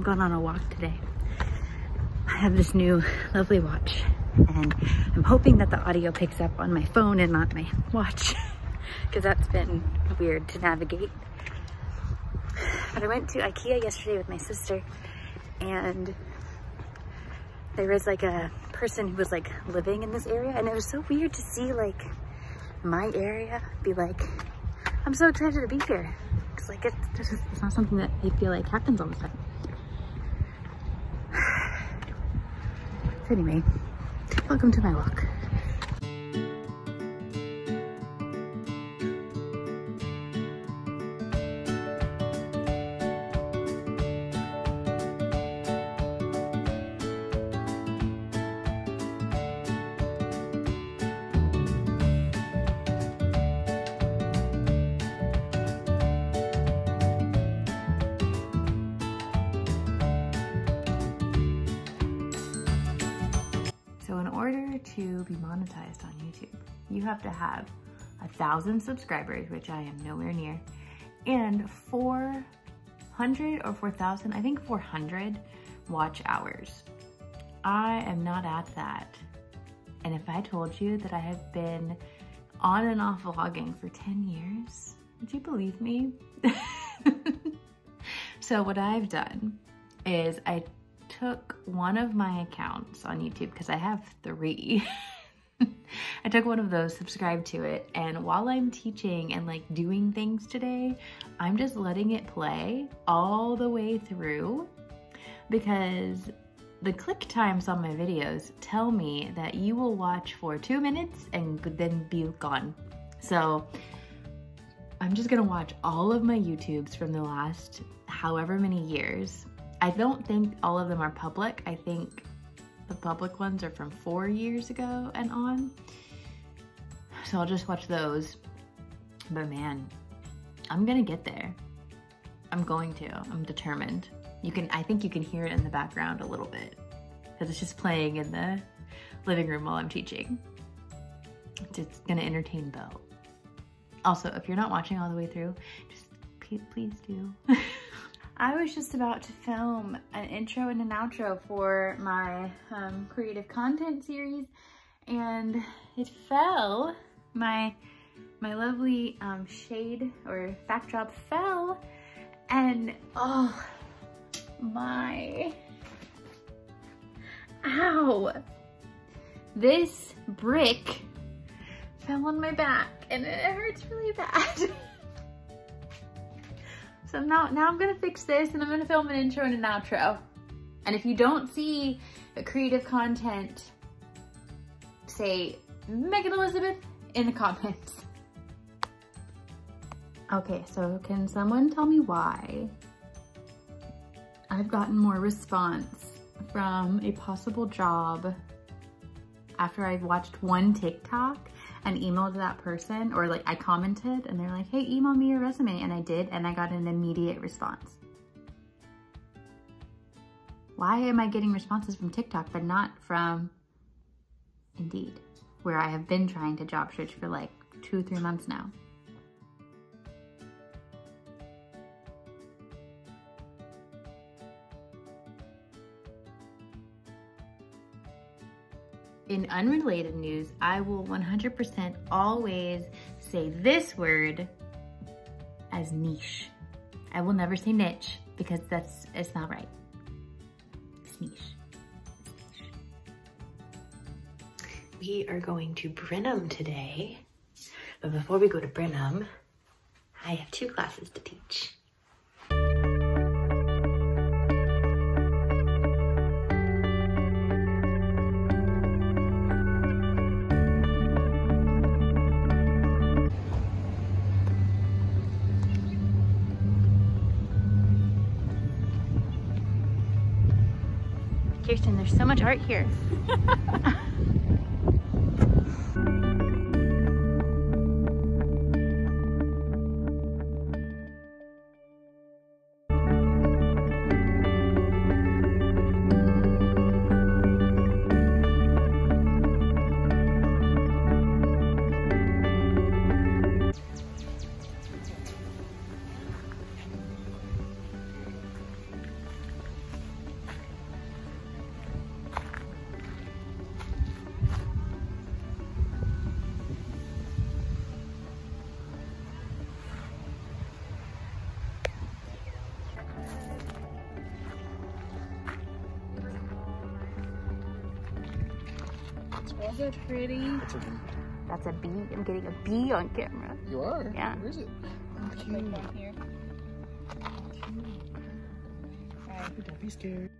I'm going on a walk today. I have this new lovely watch and I'm hoping that the audio picks up on my phone and not my watch because that's been weird to navigate. But I went to Ikea yesterday with my sister and there was like a person who was like living in this area and it was so weird to see like my area be like, I'm so excited to be here. It's like, it's, it's not something that I feel like happens all the time. Anyway, welcome to my walk. To be monetized on YouTube, you have to have a thousand subscribers, which I am nowhere near, and 400 or 4,000, I think 400 watch hours. I am not at that. And if I told you that I have been on and off vlogging for 10 years, would you believe me? so what I've done is I took one of my accounts on YouTube because I have three. I took one of those, subscribed to it, and while I'm teaching and like doing things today, I'm just letting it play all the way through because the click times on my videos tell me that you will watch for two minutes and then be gone. So I'm just gonna watch all of my YouTubes from the last however many years. I don't think all of them are public. I think the public ones are from four years ago and on. So I'll just watch those. But man, I'm gonna get there. I'm going to, I'm determined. You can, I think you can hear it in the background a little bit because it's just playing in the living room while I'm teaching. It's gonna entertain Bo. Also, if you're not watching all the way through, just please, please do. I was just about to film an intro and an outro for my um, creative content series and it fell. My, my lovely um, shade or backdrop fell and oh my, ow. This brick fell on my back and it hurts really bad. So now, now I'm gonna fix this and I'm gonna film an intro and an outro. And if you don't see the creative content, say Meghan Elizabeth in the comments. Okay, so can someone tell me why I've gotten more response from a possible job after I've watched one TikTok and emailed that person or like I commented and they're like, hey, email me your resume. And I did, and I got an immediate response. Why am I getting responses from TikTok, but not from Indeed, where I have been trying to job search for like two, three months now? In unrelated news, I will 100% always say this word as niche. I will never say niche because that's, it's not right. It's niche. Niche. We are going to Brenham today. But before we go to Brenham, I have two classes to teach. Kirsten, there's so much art here. Is it pretty? It's a bee. That's a bee. I'm getting a bee on camera. You are? Yeah. Where is it? Oh, cute. here. Cute. Don't be scared.